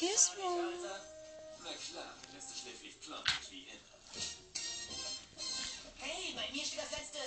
Gizmo. Na klar, der letzte schläft plombig wie immer. Hey, bei mir steht das letzte,